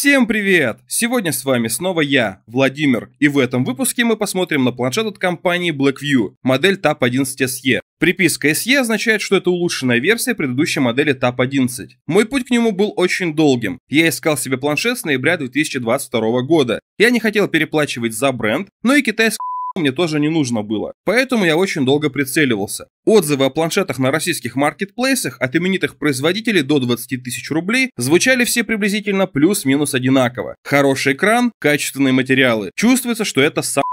Всем привет! Сегодня с вами снова я, Владимир, и в этом выпуске мы посмотрим на планшет от компании Blackview, модель Tab 11 SE. Приписка SE означает, что это улучшенная версия предыдущей модели Tab 11. Мой путь к нему был очень долгим. Я искал себе планшет с ноября 2022 года. Я не хотел переплачивать за бренд, но и китайский мне тоже не нужно было. Поэтому я очень долго прицеливался. Отзывы о планшетах на российских маркетплейсах от именитых производителей до 20 тысяч рублей звучали все приблизительно плюс-минус одинаково. Хороший экран, качественные материалы. Чувствуется, что это сам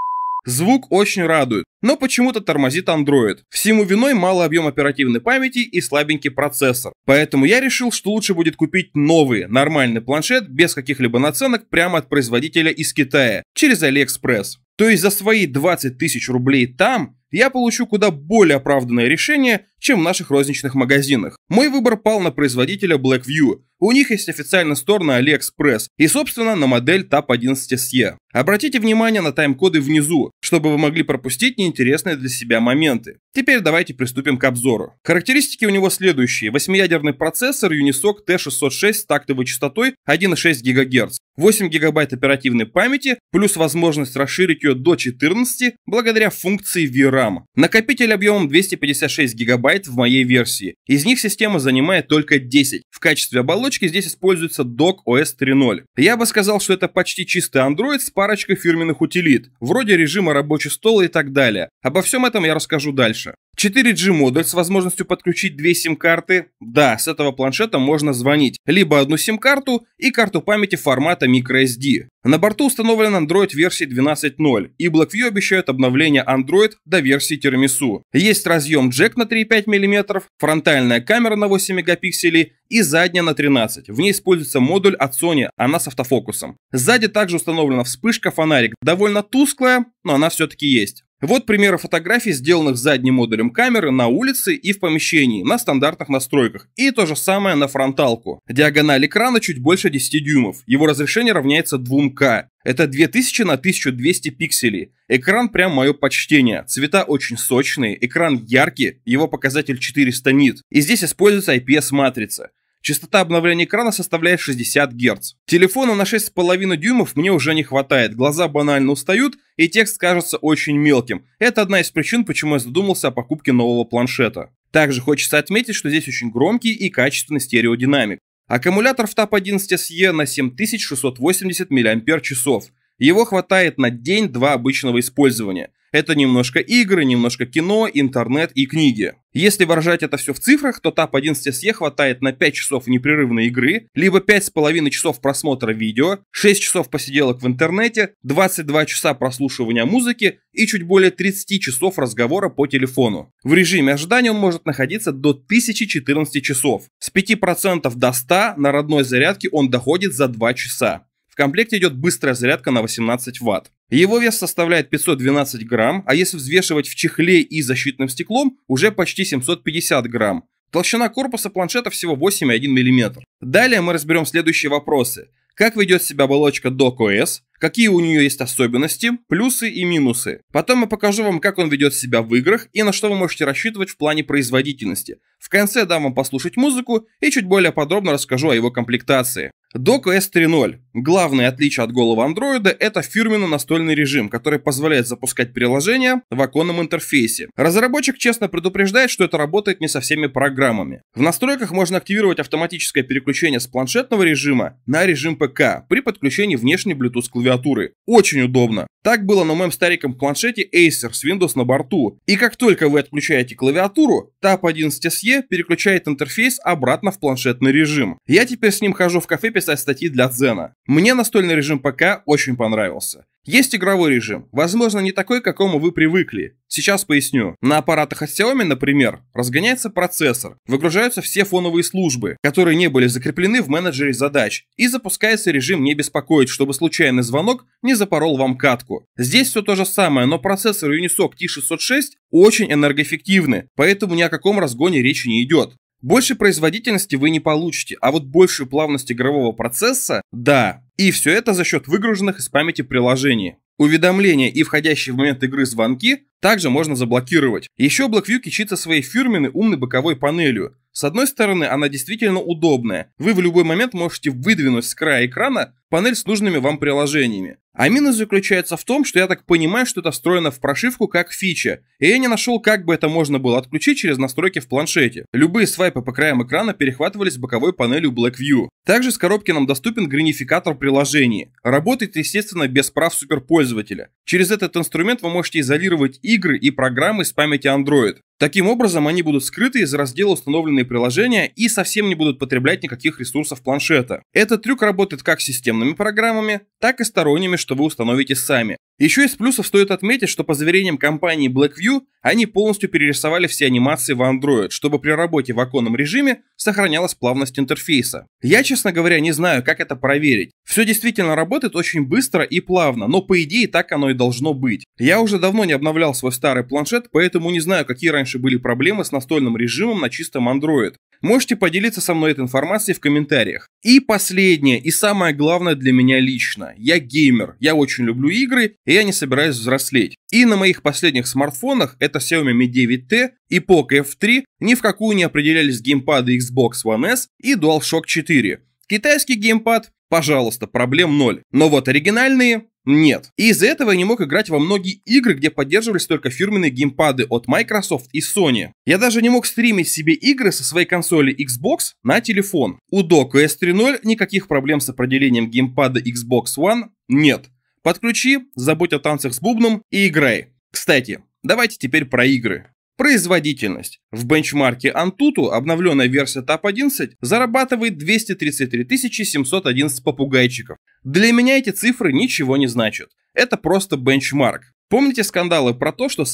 Звук очень радует, но почему-то тормозит Android. Всему виной малый объем оперативной памяти и слабенький процессор. Поэтому я решил, что лучше будет купить новый, нормальный планшет без каких-либо наценок прямо от производителя из Китая, через AliExpress. То есть за свои 20 тысяч рублей там я получу куда более оправданное решение, чем в наших розничных магазинах. Мой выбор пал на производителя Blackview. У них есть официальный стор на AliExpress и, собственно, на модель Tab 11 SE. Обратите внимание на тайм-коды внизу, чтобы вы могли пропустить неинтересные для себя моменты. Теперь давайте приступим к обзору. Характеристики у него следующие. 8-ядерный процессор Unisoc T606 с тактовой частотой 1,6 ГГц. 8 гигабайт оперативной памяти, плюс возможность расширить ее до 14 благодаря функции VRAM. Накопитель объемом 256 гигабайт в моей версии. Из них система занимает только 10. В качестве оболочки здесь используется Dock OS 3.0. Я бы сказал, что это почти чистый Android с парочкой фирменных утилит, вроде режима рабочий стол и так далее. Обо всем этом я расскажу дальше. 4G модуль с возможностью подключить две сим-карты. Да, с этого планшета можно звонить. Либо одну сим-карту и карту памяти формата microSD. На борту установлен Android версии 12.0, и Blackview обещают обновление Android до версии Tiramisu. Есть разъем джек на 3,5 мм, фронтальная камера на 8 мегапикселей и задняя на 13. В ней используется модуль от Sony, она с автофокусом. Сзади также установлена вспышка-фонарик, довольно тусклая, но она все-таки есть. Вот примеры фотографий, сделанных задним модулем камеры на улице и в помещении на стандартных настройках. И то же самое на фронталку. Диагональ экрана чуть больше 10 дюймов. Его разрешение равняется 2К. Это 2000 на 1200 пикселей. Экран прям мое почтение. Цвета очень сочные, экран яркий, его показатель 400 нит. И здесь используется IPS-матрица. Частота обновления экрана составляет 60 Гц. Телефона на 6,5 дюймов мне уже не хватает, глаза банально устают и текст кажется очень мелким. Это одна из причин, почему я задумался о покупке нового планшета. Также хочется отметить, что здесь очень громкий и качественный стереодинамик. Аккумулятор в TAP 11 SE на 7680 мАч. Его хватает на день-два обычного использования. Это немножко игры, немножко кино, интернет и книги. Если выражать это все в цифрах, то TAP 11 SE хватает на 5 часов непрерывной игры, либо 5,5 часов просмотра видео, 6 часов посиделок в интернете, 22 часа прослушивания музыки и чуть более 30 часов разговора по телефону. В режиме ожидания он может находиться до 1014 часов. С 5% до 100 на родной зарядке он доходит за 2 часа комплекте идет быстрая зарядка на 18 Вт. Его вес составляет 512 грамм, а если взвешивать в чехле и защитным стеклом, уже почти 750 грамм. Толщина корпуса планшета всего 8,1 мм. Далее мы разберем следующие вопросы. Как ведет себя оболочка DocOS, какие у нее есть особенности, плюсы и минусы. Потом я покажу вам, как он ведет себя в играх и на что вы можете рассчитывать в плане производительности. В конце дам вам послушать музыку и чуть более подробно расскажу о его комплектации. DocOS 3.0. Главное отличие от голого андроида – это фирменный настольный режим, который позволяет запускать приложения в оконном интерфейсе. Разработчик честно предупреждает, что это работает не со всеми программами. В настройках можно активировать автоматическое переключение с планшетного режима на режим ПК при подключении внешней Bluetooth клавиатуры. Очень удобно. Так было на моем стареньком планшете Acer с Windows на борту. И как только вы отключаете клавиатуру, Tab 11 SE переключает интерфейс обратно в планшетный режим. Я теперь с ним хожу в кафе писать статьи для Дзена. Мне настольный режим ПК очень понравился. Есть игровой режим, возможно не такой, к какому вы привыкли. Сейчас поясню. На аппаратах от Xiaomi, например, разгоняется процессор, выгружаются все фоновые службы, которые не были закреплены в менеджере задач, и запускается режим «Не беспокоить», чтобы случайный звонок не запорол вам катку. Здесь все то же самое, но процессор Unisoc T606 очень энергоэффективны, поэтому ни о каком разгоне речи не идет. Больше производительности вы не получите, а вот большую плавность игрового процесса – да. И все это за счет выгруженных из памяти приложений. Уведомления и входящие в момент игры звонки также можно заблокировать. Еще Blackview кичится своей фирменной умной боковой панелью. С одной стороны, она действительно удобная. Вы в любой момент можете выдвинуть с края экрана панель с нужными вам приложениями. А минус заключается в том, что я так понимаю, что это встроено в прошивку как фича, и я не нашел, как бы это можно было отключить через настройки в планшете. Любые свайпы по краям экрана перехватывались боковой панелью Blackview. Также с коробки нам доступен гранификатор приложений. Работает, естественно, без прав суперпользователя. Через этот инструмент вы можете изолировать игры и программы с памяти Android. Таким образом, они будут скрыты из раздела установленные приложения и совсем не будут потреблять никаких ресурсов планшета. Этот трюк работает как с системными программами, так и сторонними, что вы установите сами. Еще из плюсов стоит отметить, что по заверениям компании Blackview, они полностью перерисовали все анимации в Android, чтобы при работе в оконном режиме сохранялась плавность интерфейса. Я, честно говоря, не знаю, как это проверить. Все действительно работает очень быстро и плавно, но по идее так оно и должно быть. Я уже давно не обновлял свой старый планшет, поэтому не знаю, какие раньше были проблемы с настольным режимом на чистом Android. Можете поделиться со мной этой информацией в комментариях. И последнее, и самое главное для меня лично. Я геймер, я очень люблю игры, и я не собираюсь взрослеть. И на моих последних смартфонах, это Xiaomi Mi 9T и Poco F3, ни в какую не определялись геймпады Xbox One S и DualShock 4. Китайский геймпад, пожалуйста, проблем ноль. Но вот оригинальные нет. И из-за этого я не мог играть во многие игры, где поддерживались только фирменные геймпады от Microsoft и Sony. Я даже не мог стримить себе игры со своей консоли Xbox на телефон. У Dock OS 3.0 никаких проблем с определением геймпада Xbox One нет. Подключи, забудь о танцах с бубном и играй. Кстати, давайте теперь про игры. Производительность. В бенчмарке Antutu обновленная версия TAP 11 зарабатывает 233 711 попугайчиков. Для меня эти цифры ничего не значат. Это просто бенчмарк. Помните скандалы про то, что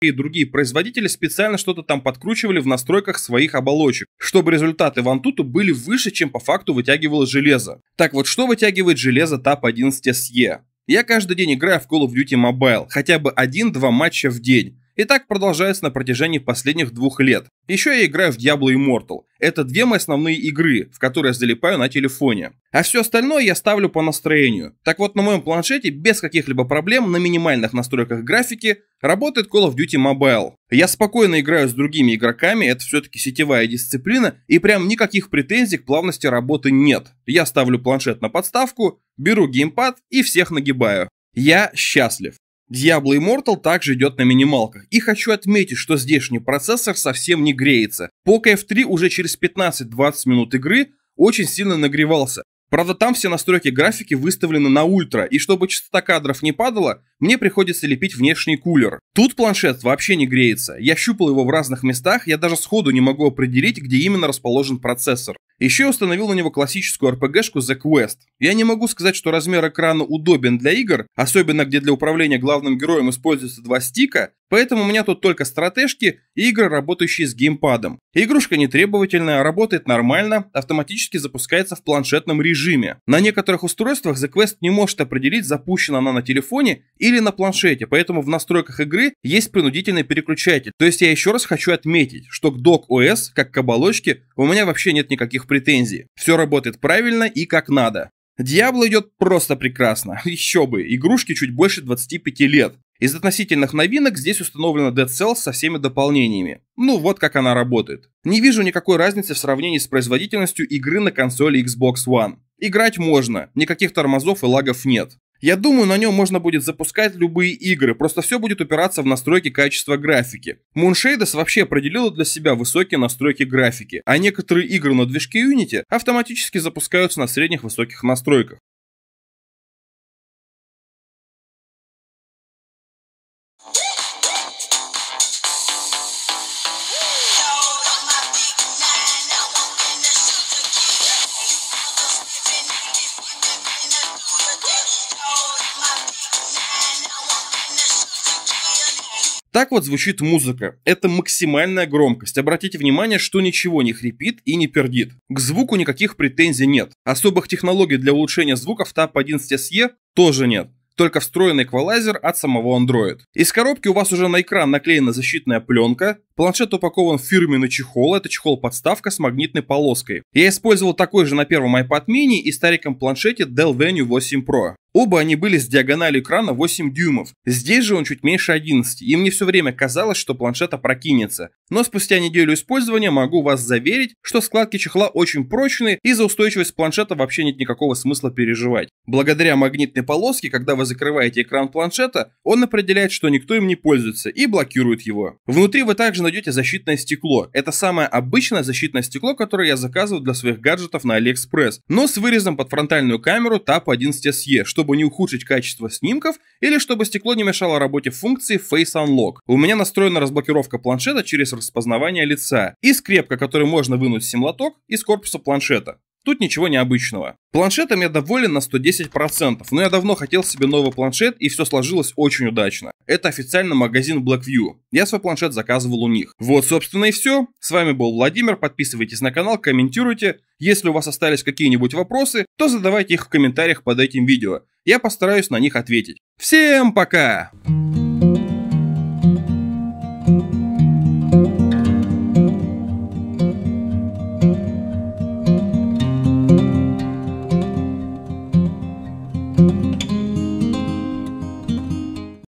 и другие производители специально что-то там подкручивали в настройках своих оболочек, чтобы результаты в Antutu были выше, чем по факту вытягивало железо. Так вот, что вытягивает железо TAP 11 SE? Я каждый день играю в Call of Duty Mobile, хотя бы один-два матча в день. И так продолжается на протяжении последних двух лет. Еще я играю в Diablo Immortal. Это две мои основные игры, в которые я залипаю на телефоне. А все остальное я ставлю по настроению. Так вот, на моем планшете без каких-либо проблем на минимальных настройках графики работает Call of Duty Mobile. Я спокойно играю с другими игроками, это все-таки сетевая дисциплина, и прям никаких претензий к плавности работы нет. Я ставлю планшет на подставку, беру геймпад и всех нагибаю. Я счастлив. Diablo Immortal также идет на минималках. И хочу отметить, что здешний процессор совсем не греется. Poco F3 уже через 15-20 минут игры очень сильно нагревался. Правда, там все настройки графики выставлены на ультра, и чтобы частота кадров не падала, мне приходится лепить внешний кулер. Тут планшет вообще не греется. Я щупал его в разных местах, я даже сходу не могу определить, где именно расположен процессор. Еще установил на него классическую RPG-шку The Quest. Я не могу сказать, что размер экрана удобен для игр, особенно где для управления главным героем используются два стика, поэтому у меня тут только стратежки и игры, работающие с геймпадом. Игрушка не требовательная, работает нормально, автоматически запускается в планшетном режиме. На некоторых устройствах The Quest не может определить, запущена она на телефоне или на планшете, поэтому в настройках игры есть принудительный переключатель. То есть я еще раз хочу отметить, что к Dock OS, как к оболочке, у меня вообще нет никаких претензий. Все работает правильно и как надо. Диабло идет просто прекрасно. Еще бы, игрушке чуть больше 25 лет. Из относительных новинок здесь установлена Dead Cells со всеми дополнениями. Ну вот как она работает. Не вижу никакой разницы в сравнении с производительностью игры на консоли Xbox One. Играть можно, никаких тормозов и лагов нет. Я думаю, на нем можно будет запускать любые игры, просто все будет упираться в настройки качества графики. Moonshades вообще определила для себя высокие настройки графики, а некоторые игры на движке Unity автоматически запускаются на средних высоких настройках. Так вот звучит музыка. Это максимальная громкость. Обратите внимание, что ничего не хрипит и не пердит. К звуку никаких претензий нет. Особых технологий для улучшения звука в TAP 11 SE тоже нет только встроенный эквалайзер от самого Android. Из коробки у вас уже на экран наклеена защитная пленка, планшет упакован в фирменный чехол, это чехол-подставка с магнитной полоской. Я использовал такой же на первом iPad mini и стариком планшете Dell Venue 8 Pro. Оба они были с диагональю экрана 8 дюймов. Здесь же он чуть меньше 11, и мне все время казалось, что планшет опрокинется. Но спустя неделю использования могу вас заверить, что складки чехла очень прочные и за устойчивость планшета вообще нет никакого смысла переживать. Благодаря магнитной полоске, когда вы закрываете экран планшета, он определяет, что никто им не пользуется и блокирует его. Внутри вы также найдете защитное стекло. Это самое обычное защитное стекло, которое я заказывал для своих гаджетов на AliExpress, но с вырезом под фронтальную камеру TAP 11 SE, чтобы не ухудшить качество снимков или чтобы стекло не мешало работе функции Face Unlock. У меня настроена разблокировка планшета через распознавание лица и скрепка, которой можно вынуть сим-лоток из корпуса планшета. Тут ничего необычного. Планшетом я доволен на 110%, но я давно хотел себе новый планшет и все сложилось очень удачно. Это официально магазин Blackview. Я свой планшет заказывал у них. Вот, собственно, и все. С вами был Владимир. Подписывайтесь на канал, комментируйте. Если у вас остались какие-нибудь вопросы, то задавайте их в комментариях под этим видео. Я постараюсь на них ответить. Всем пока!